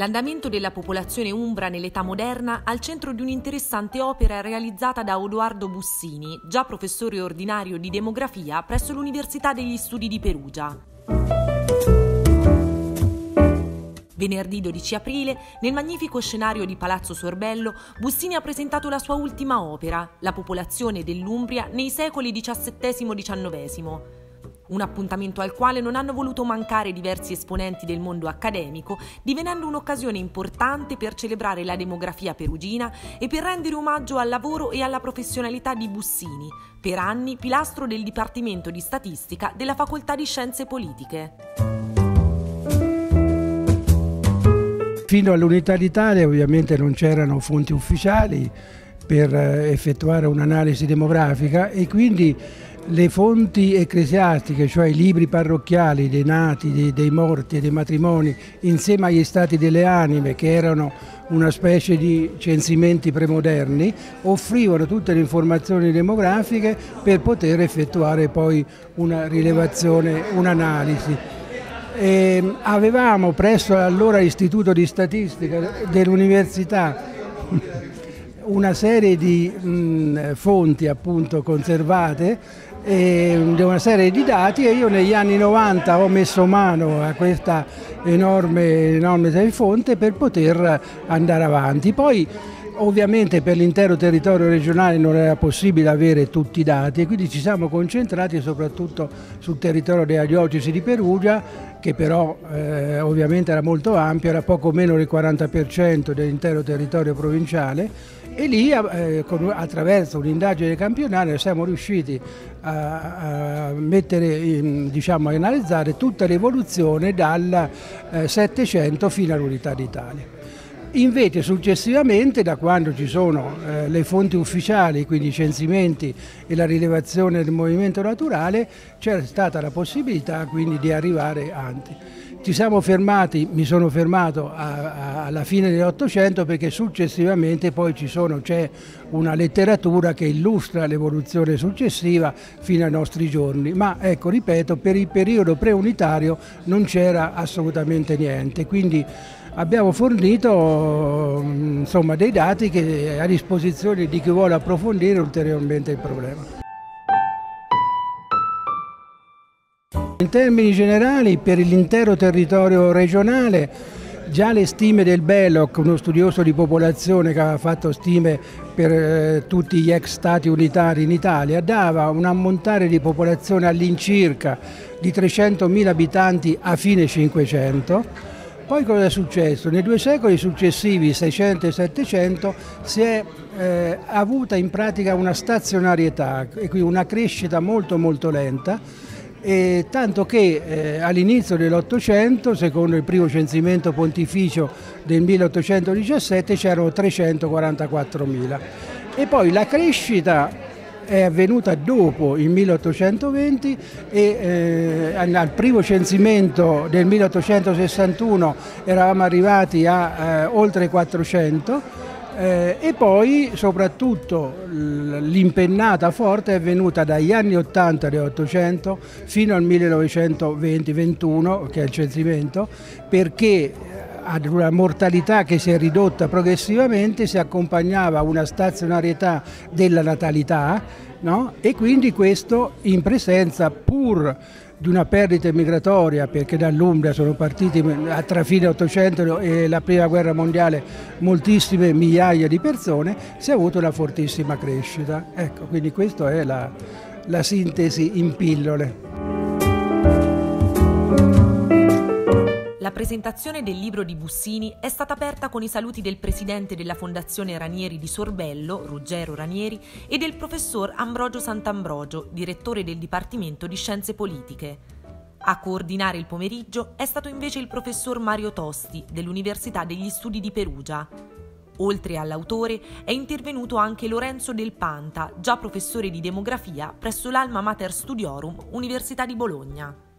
L'andamento della popolazione umbra nell'età moderna al centro di un'interessante opera realizzata da Odoardo Bussini, già professore ordinario di demografia presso l'Università degli Studi di Perugia. Venerdì 12 aprile, nel magnifico scenario di Palazzo Sorbello, Bussini ha presentato la sua ultima opera, La popolazione dell'Umbria nei secoli XVII-XIX un appuntamento al quale non hanno voluto mancare diversi esponenti del mondo accademico, divenendo un'occasione importante per celebrare la demografia perugina e per rendere omaggio al lavoro e alla professionalità di Bussini, per anni pilastro del Dipartimento di Statistica della Facoltà di Scienze Politiche. Fino all'Unità d'Italia ovviamente non c'erano fonti ufficiali per eh, effettuare un'analisi demografica e quindi le fonti ecclesiastiche, cioè i libri parrocchiali dei nati, dei, dei, morti e dei matrimoni, insieme agli stati delle anime, che erano una specie di censimenti premoderni, offrivano tutte le informazioni demografiche per poter effettuare poi una rilevazione, un'analisi. avevamo presso l'allora Istituto di Statistica dell'Università una serie di mh, fonti appunto conservate e una serie di dati e io negli anni 90 ho messo mano a questa enorme, enorme fonte per poter andare avanti. Poi ovviamente per l'intero territorio regionale non era possibile avere tutti i dati e quindi ci siamo concentrati soprattutto sul territorio della diocesi di Perugia che però eh, ovviamente era molto ampio, era poco meno del 40% dell'intero territorio provinciale e lì eh, con, attraverso un'indagine campionale siamo riusciti a, a mettere, in, diciamo, a analizzare tutta l'evoluzione dal eh, 700 fino all'unità d'Italia. Invece successivamente, da quando ci sono eh, le fonti ufficiali, quindi i censimenti e la rilevazione del movimento naturale, c'è stata la possibilità quindi di arrivare avanti. Ci siamo fermati, mi sono fermato a, a, alla fine dell'Ottocento perché successivamente poi c'è una letteratura che illustra l'evoluzione successiva fino ai nostri giorni, ma ecco, ripeto, per il periodo preunitario non c'era assolutamente niente, quindi abbiamo fornito insomma, dei dati che a disposizione di chi vuole approfondire ulteriormente il problema. In termini generali, per l'intero territorio regionale, già le stime del Belloc, uno studioso di popolazione che aveva fatto stime per eh, tutti gli ex stati unitari in Italia, dava un ammontare di popolazione all'incirca di 300.000 abitanti a fine 500. Poi cosa è successo? Nei due secoli successivi, 600 e 700, si è eh, avuta in pratica una stazionarietà e quindi una crescita molto molto lenta e tanto che eh, all'inizio dell'Ottocento, secondo il primo censimento pontificio del 1817, c'erano 344.000 e poi la crescita è avvenuta dopo il 1820 e eh, al primo censimento del 1861 eravamo arrivati a eh, oltre 400 eh, e poi soprattutto l'impennata forte è venuta dagli anni 80 dell'Ottocento fino al 1920-21, che è il censimento, perché ad una mortalità che si è ridotta progressivamente si accompagnava a una stazionarietà della natalità no? e quindi questo in presenza pur di una perdita migratoria perché dall'Umbria sono partiti tra fine 800 e la prima guerra mondiale moltissime migliaia di persone, si è avuto una fortissima crescita. Ecco, quindi questa è la, la sintesi in pillole. La presentazione del libro di Bussini è stata aperta con i saluti del presidente della Fondazione Ranieri di Sorbello, Ruggero Ranieri, e del professor Ambrogio Sant'Ambrogio, direttore del Dipartimento di Scienze Politiche. A coordinare il pomeriggio è stato invece il professor Mario Tosti dell'Università degli Studi di Perugia. Oltre all'autore è intervenuto anche Lorenzo Del Panta, già professore di demografia presso l'Alma Mater Studiorum, Università di Bologna.